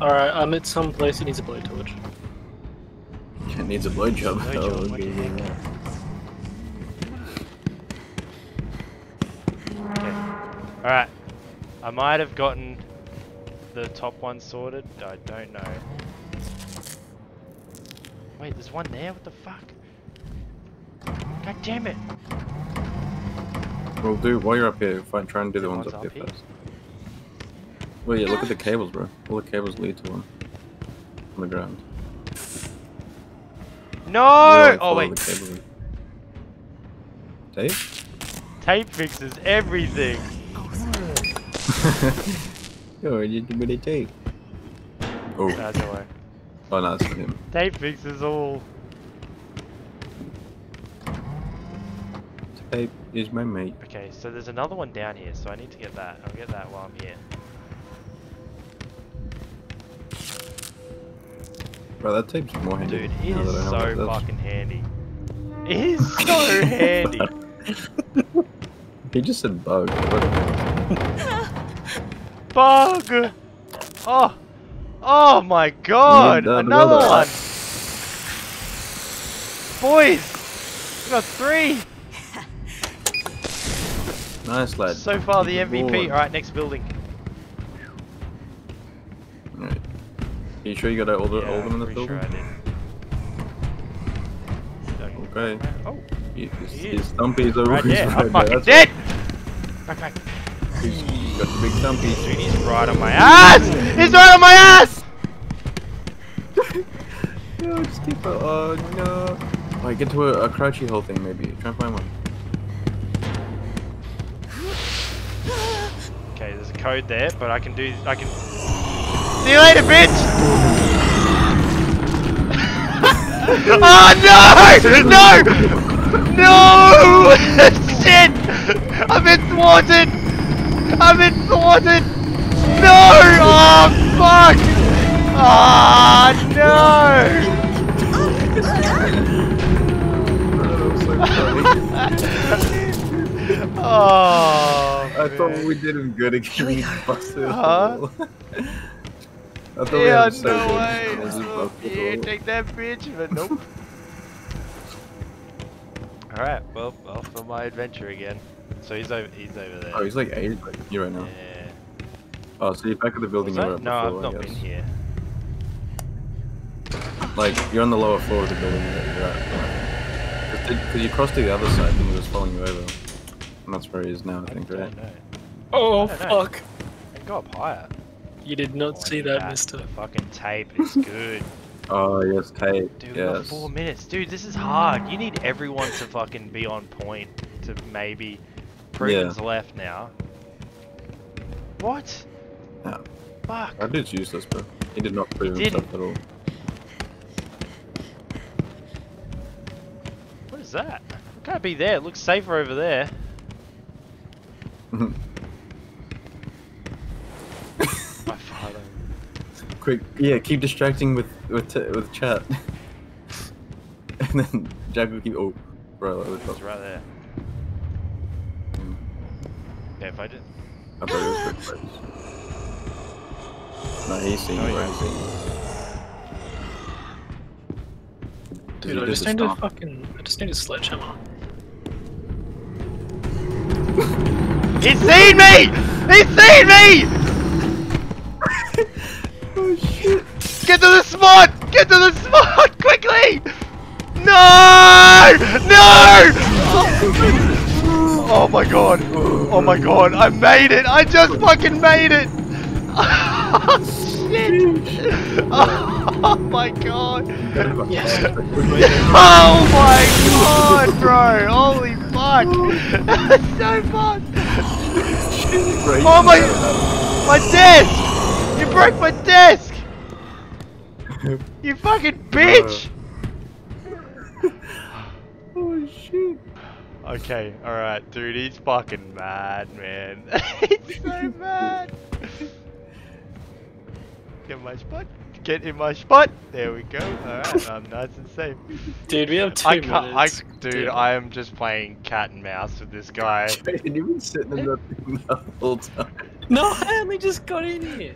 Alright, I'm at some place that needs a blowtorch. It needs a blowjob. Blowjob, Oh, what do okay. Alright. I might have gotten the top one sorted. I don't know. Wait, there's one there? What the fuck? God damn it! Well, do while you're up here, find, try and do the The ones ones up up here here? first. Well, yeah, look at the cables, bro. All the cables lead to one on the ground. No! You, Oh wait, Tape? tape fixes everything. Yo, you did really tape. Oh, Nah, don't worry. oh, no, that's for him. Tape fixes all. Tape is my mate. Okay, so there's another one down here, so I need to get that. I'll get that while I'm here. Bro, that tape's more handy. Dude, it is that I know so what it does. fucking handy. It is so handy. He just said bug. Bug! Oh! Oh my god! Yeah, Another another. one! Boys! We got three! Nice lad. So far the Keep it MVP. Alright, next building. Alright. Are you sure you got all, the, all of them in the building? sure I. Okay. Oh, He- His, He his is. over right there. right I'm fucking That's dead! Back, back. He's, got the big stumpy. Dude, he's right on my ass! He's right on my ass! No, just keep it. Oh no. Like, get to a, a crouchy hole thing, maybe. Try and find one. Okay, there's a code there, but I can do. I can. See you later, bitch! oh no! No! No! Shit! I've been thwarted! I've been thwarted! No! Oh fuck! Oh no! Oh, I thought we did him good again. we We go. busted Huh? Hole. I thought we Yeah, had him so no way. and Oh, yeah, take that bitch, but nope. Alright, well, off for my adventure again. So he's over, he's over there. Oh, he's like eight. Like, you right now. yeah. Oh, so you're back at the building you were that? at No, before, I've not been here. Like, you're on the lower floor of the building that you're at. Because you crossed to the other side and he was following you over. And that's where he is now, I think, I right? don't know. Oh I don't know. fuck! I can go up higher. You did not Oh, see look at that, Mister. Fucking tape is good. Oh, yes, tape. Dude, we got four minutes. Dude, this is hard. You need everyone to fucking be on point to maybe. Proven's left now. What? Yeah. Fuck. That dude's useless, bro. He did not prove He himself at all. What is that? It can't be there. It looks safer over there. My father. Quick, yeah, keep distracting with with with chat. and then Jack will keep. Oh, bro, that was It's right there. Hmm. Yeah, if I did. I thought it was quick place. No, he's seen Oh, you, yeah. bro. He's seen. Dude, I just need a fucking. I just need a sledgehammer. He's seen me! He's seen me! Get to the spot! Get to the spot! Quickly! No! No! Oh my god! Oh my god! I made it! I just fucking made it! Oh shit! Oh my god! Yes. Oh my god, bro! Holy fuck! That's so fun! Oh my! My desk! You broke my desk! You fucking bitch! oh shit! Okay, alright, dude, he's fucking mad, man. he's so mad. Get in my spot. Get in my spot. There we go. Alright, I'm nice and safe. Dude, we have two I can't. I, minutes. dude, I am just playing cat and mouse with this guy. You've been sitting in that thing the whole time. No, I only just got in here.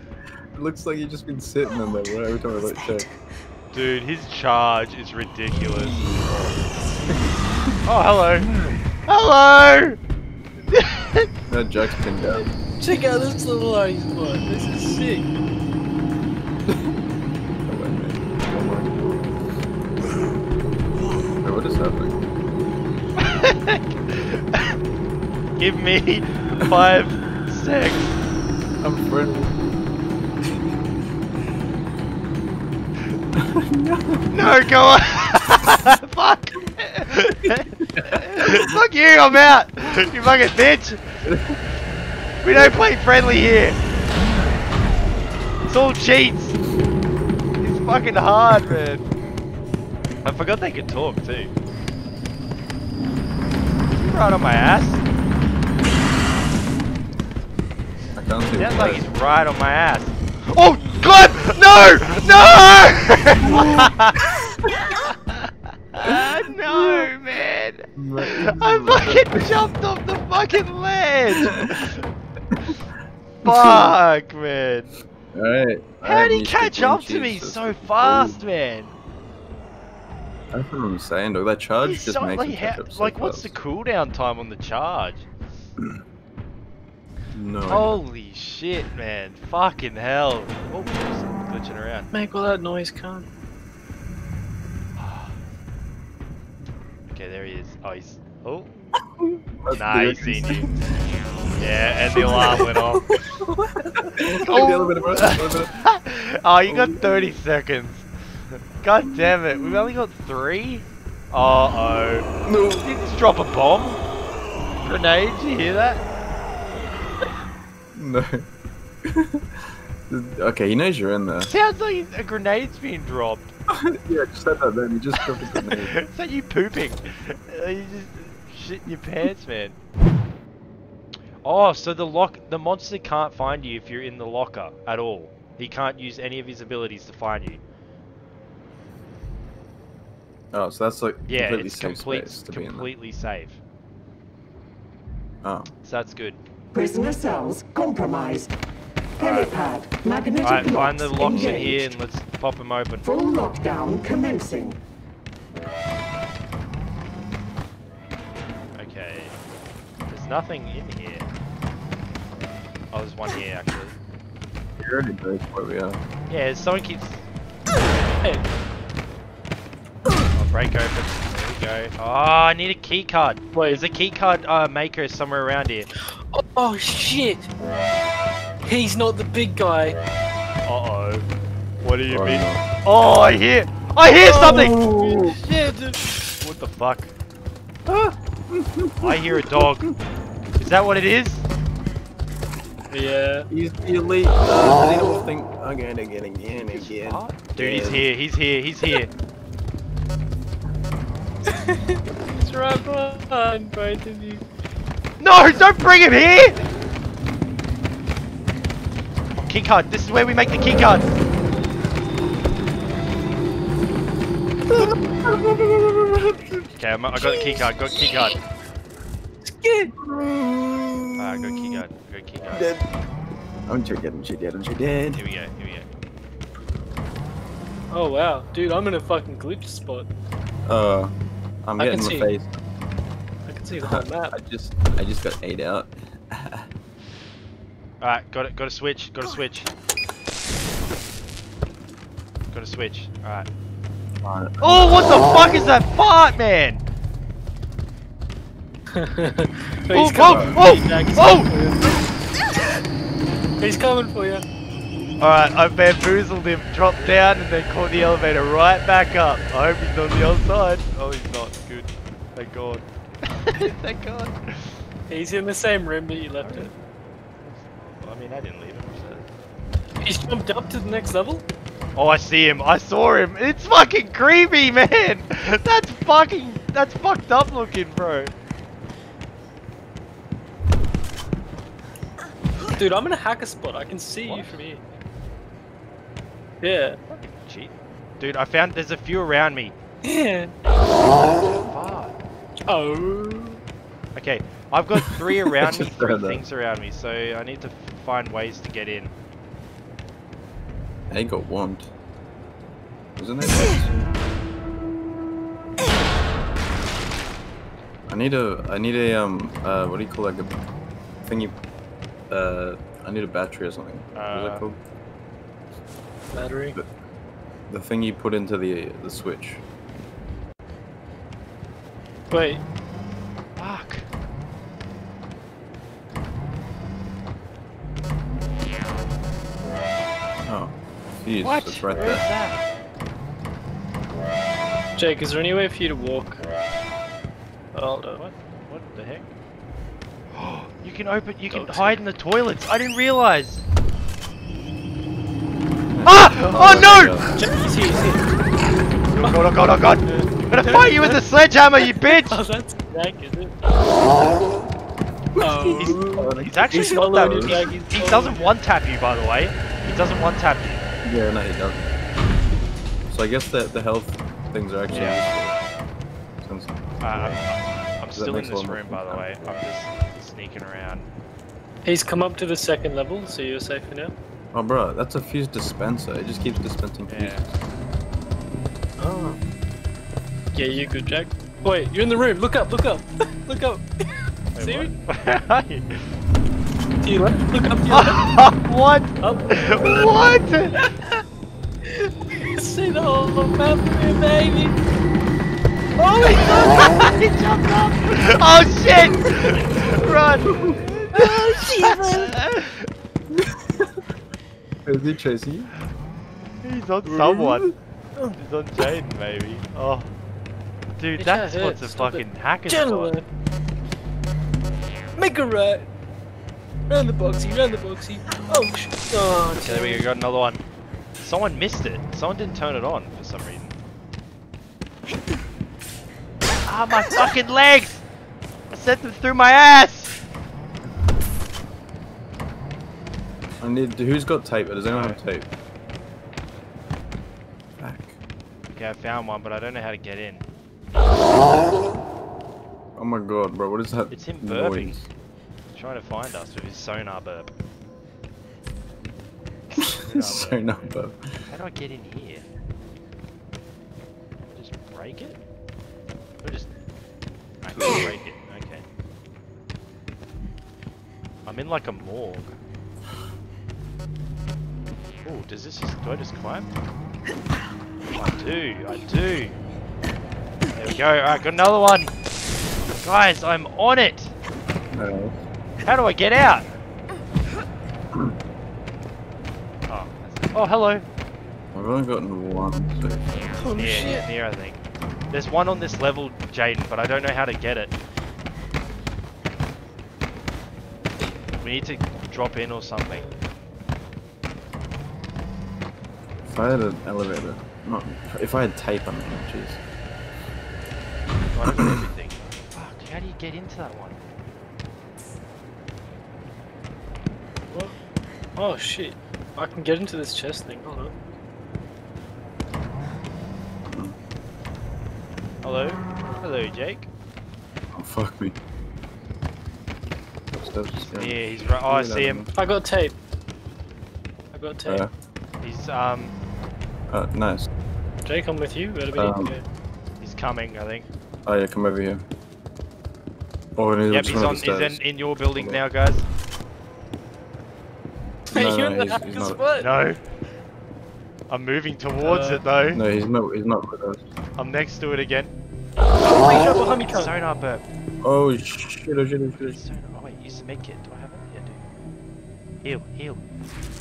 It looks like you've just been sitting in there every time I look check. Dude, his charge is ridiculous. Oh, hello. Hello! No, Jack's pinned down. Check out this little ice spot. This is sick. Oh, wait, man. Don't worry. Wait, what is happening? Give me five secs. I'm friendly. No, No, go on. Fuck. Fuck you, I'm out. You fucking bitch. We don't play friendly here. It's all cheats. It's fucking hard, man. I forgot they could talk too. You right on my ass. I can't see Sounds like he's right on my ass. Oh, Clem! No! No! no, man! I fucking jumped off the fucking ledge! Fuck, man! Alright. How did he catch up to me so fast, man? That's what I'm saying, dog. That charge He's just so, makes like, him catch up so like what's the cooldown time on the charge? No. Holy shit, man! Fucking hell! Oh, just glitching around. Make all that noise, cunt. Okay, there he is. Oh, he's. Oh, That's nah, he's seen you. Yeah, and the alarm went off. The elevator, bro. The elevator. oh, you got 30 seconds. God damn it, we've only got three? Uh oh. No. Did you just drop a bomb? Grenade? Did you hear that? No. okay, he knows you're in there. Sounds like a grenade's being dropped. yeah, just said that then. He just dropped a grenade. it's like you pooping. Uh, You just shit your pants, man. Oh, so the lock, the monster can't find you if you're in the locker at all. He can't use any of his abilities to find you. Oh, so that's like Yeah, completely it's safe complete, space to be in completely safe. Oh. So that's good. Prisoner cells compromised. Helipad. Magnetic Alright, find the locks in here and let's pop them open. Full lockdown commencing. Okay. There's nothing in here. Oh, there's one here actually. You already knows where we are. Yeah, someone keeps. Hey, I'll break open. There we go. Oh, I need a key card. Wait. There's a key card uh, maker somewhere around here. oh shit! He's not the big guy. Uh oh. What do you Or mean? not. Oh, I hear. I hear something. Oh, shit! What the fuck? I hear a dog. Is that what it is? Yeah. He's the elite. Uh, I don't think. Again, again, again, again. Dude, he's here. He's here. He's here. It's right behind both of you. No, don't bring him here. Key card. This is where we make the key card. Okay, I'm, I got the key card. Got key card. Skid! Ah, I got key card. Got key card. Dead. I'm sure dead. I'm sure dead. I'm sure dead. Here we go. Here we go. Oh wow, dude, I'm in a fucking glitch spot. Uh, I'm I getting can the face. I can see the whole map. I just, I just got eight out. Alright, got it. Got to switch. Got to switch. Got to switch. Alright. Alright. Oh, what the oh. fuck is that fart, man? He's Oh, coming. oh, Jack, he's oh, coming for you. He's coming for you. Alright, I bamboozled him, dropped down, and then caught the elevator right back up. I hope he's on the other side. Oh, he's not. Good. Thank God. Thank God. He's in the same room that you left it. I mean, I didn't leave him. So. He's jumped up to the next level. Oh, I see him. I saw him. It's fucking creepy, man. That's fucking. That's fucked up looking, bro. Dude, I'm in a hacker spot. I can see you from here. Yeah. Fucking cheat. Dude, I found there's a few around me. Yeah. Fuck. Oh. Okay, I've got three around me, three things around me, so I need to f- find ways to get in. They got warmed. Isn't it? I need a, I need a, um, uh, what do you call that? good Thing you, uh, I need a battery or something. what is Uh, that called? Battery. The, the thing you put into the the switch. Wait. Fuse. What? It's right Where is there. that? Jake, is there any way for you to walk? Oh, hold on. What? What the heck? you can open. You can Dog's hide here. in the toilets. I didn't realize. Ah! Oh no! Jake, he's here, he's here. Oh god! Oh god! Oh god! I'm gonna fight you with a sledgehammer, you bitch! Oh, that's Jack, is it? Oh. He's actually He's not that. following you, Jack, he's He doesn't one tap you, by the way. He doesn't one tap you. Yeah, no, he doesn't. So I guess the the health things are actually useful. Since Uh, I'm, I'm still in makes this lot room, by the way. I'm just sneaking around. He's come up to the second level, so you're safe for now. Oh, bro, that's a fuse dispenser. It just keeps dispensing fuses. Yeah. Oh. Yeah, you're good, Jack. Wait, you're in the room. Look up, look up. look up. Wait, See me? what? To your left. Look up to what? Up. what? See the whole map here, baby. Oh, he jumped up! Oh shit! Run! Oh Is he chasing? He's on someone. He's on Jaden, maybe. Oh. Dude, Bitch, that that spot's hurts. a Stop fucking it. hacker spot. Gentlemen. Make a right. Round the boxy, round the boxy. Oh, sh- oh, Okay, there we go, got another one. Someone missed it. Someone didn't turn it on for some reason. Ah, my fucking legs! I sent them through my ass! I need. Who's got tape? Does anyone have tape? Back. Okay, I found one, but I don't know how to get in. Oh my god, bro, what is that? It's him burping. noise? Trying to find us with his sonar burp. so not bad. How do I get in here? Just break it? Or just... I can break it, okay. I'm in like a morgue. Oh, does this just... Do I just climb? I do, I do. There we go, alright, got another one! Guys, I'm on it! No. How do I get out? Oh, oh hello. I've only gotten one. So oh Near, shit. near, I think. There's one on this level, Jaden, but I don't know how to get it. We need to drop in or something. if I had an elevator, not if I had tape, I mean, jeez. I don't know everything. Fuck, how do you get into that one? Oh shit. I can get into this chest thing. Hold on. Hello? Hello, Jake. Oh fuck me. Yeah, he's right. Oh, I see him. I got tape. I got tape. Yeah. He's, um, Uh, nice. Jake, I'm with you. Where do we Um, need to go? he's coming, I think. Oh yeah, come over here. Oh, and he's Yep, he's on, he's in, in your building now, guys. No, You're no, in the he's- he's not. No. I'm moving towards Uh, it though. No, he's not. He's not with us. I'm next to it again. Behind me, behind me. Sonar burp. Oh shit! Oh shit! Oh shit! Sonar. Oh wait, use the med kit. Do I have it? Yeah, I do. Heal, heal.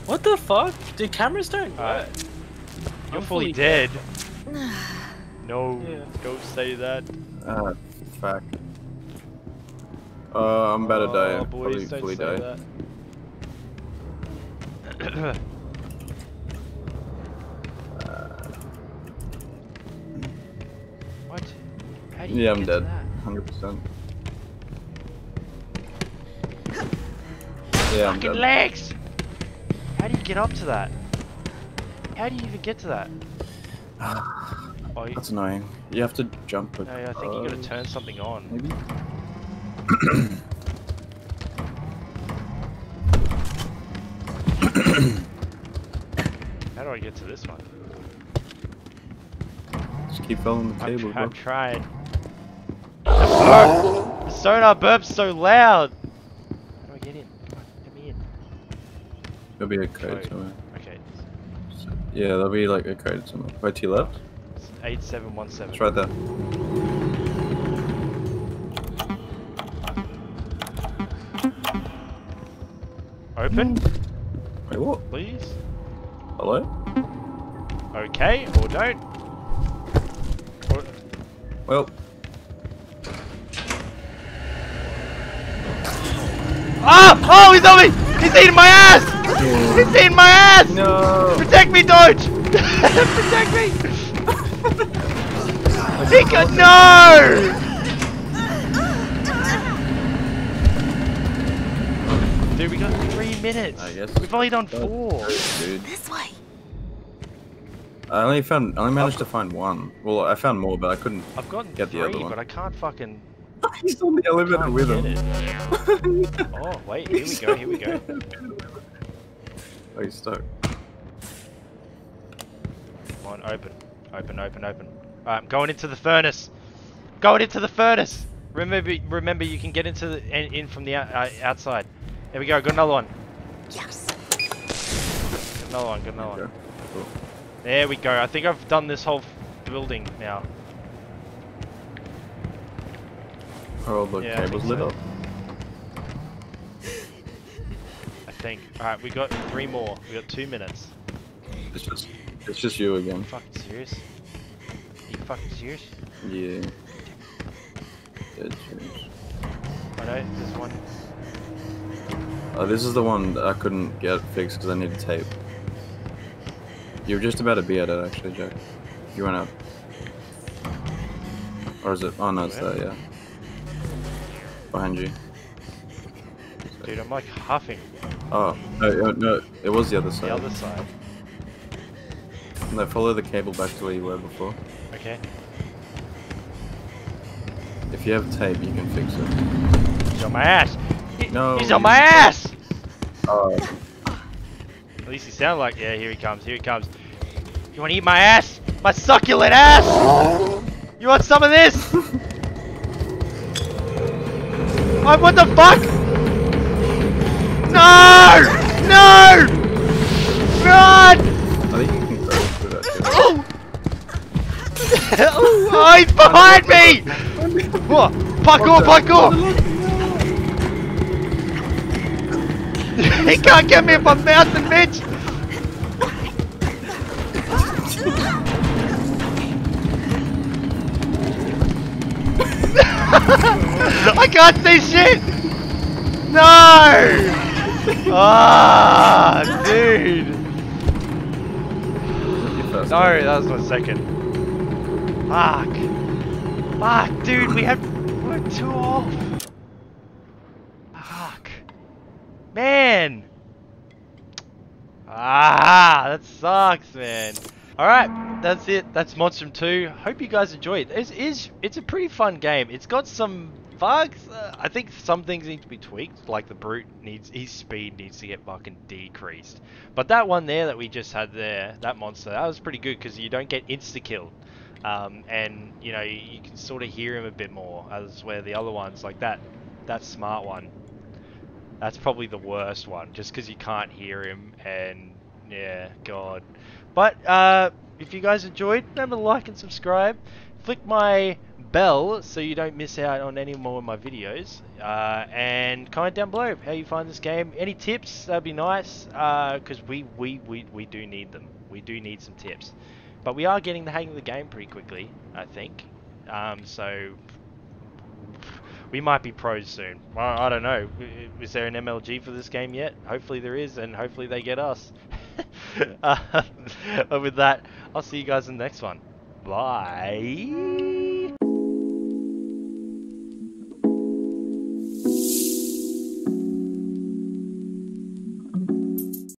What the fuck? Dude, cameras don't Alright. work. You're I'm fully fully dead. No, Yeah. don't say that. Ah, fuck. Uh, I'm about to die. Oh, Probably boys, don't fully say die. that. What? How do you Yeah, I'm dead. Hundred percent. Yeah, I'm Fucking legs! How do you get up to that? How do you even get to that? Oh, you, That's annoying. You have to jump. no, I think you gotta turn something on. Maybe. How do I get to this one? Just keep following the I've, table, bro. I've tried. Burp! The sonar burp's so loud! How do I get in? Come on, let me in. There'll be a code somewhere. Okay, So- yeah, there'll be like a code somewhere. Right to your left. it's 8717. It's right there. Open, Wait, what? please. Hello? Okay, or don't. Or, Well, Ah! Oh, he's on me! He's eating my ass! He's eating my ass! no. Protect me, Dodge! Protect me! he got no! Dude, we got three minutes. I guess. We've only done four. Dude, This way. I only found. I only managed to find one. Well, I found more, but I couldn't. I've gotten Get the three, other one. but I can't fucking. He's on the elevator can't with get him. Oh wait, here we go. Here we go. Oh, he's stuck. Come on, open, open, open, open. Alright, I'm going into the furnace. Going into the furnace. Remember, remember, you can get into the in, in from the uh, outside. There we go. Got another one. Yes. Got another one. Got another one. Cool. There we go. I think I've done this whole building now. Are all the Yeah, I cables think lit so. up? I think. Alright, we got three more. We got two minutes. It's just. It's just you again. fucking serious? Are you fucking serious? Yeah. It changed. I know there's one. Oh, this is the one that I couldn't get fixed because I needed tape. You were just about to be at it, actually, Jack. You went up. Or is it? Oh no, it's there. Yeah. Behind you. Dude, I'm like huffing Oh no, no, it was the other side. the other side. No, follow the cable back to where you were before. Okay. If you have tape, you can fix it. On my ass. He- No, He's on my ass. Oh, At least he sounded like. Yeah, here he comes. Here he comes. You want to eat my ass? My succulent ass? You want some of this? oh, what the fuck? No! No! Run! I think you can go through that too. Oh! oh, he's behind me! What? Parkour, parkour! He can't get me if I'm bouncing, bitch! I can't see shit! No! Ah, dude! You. No, that was my second. Fuck. Fuck, dude, we had we're two off. Fuck. Man. Ah, that sucks, man. Alright, that's it. That's Monstrum 2. Hope you guys enjoy it. It's, it's, it's a pretty fun game. It's got some bugs. Uh, I think some things need to be tweaked. Like the Brute needs, his speed needs to get fucking decreased. But that one there that we just had there, that monster, that was pretty good because you don't get insta-killed. Um, and, you know, you, you can sort of hear him a bit more. As where the other ones, like that, that smart one, that's probably the worst one, just because you can't hear him, and yeah, God. But uh, if you guys enjoyed, remember to like and subscribe. Flick my bell so you don't miss out on any more of my videos. Uh, and comment down below how you find this game. Any tips? That'd be nice, because we, we, we, we do need them. We do need some tips. But we are getting the hang of the game pretty quickly, I think. Um, so we might be pros soon. Well, I don't know. Is there an MLG for this game yet? Hopefully there is, and hopefully they get us. uh, but with that, I'll see you guys in the next one. Bye.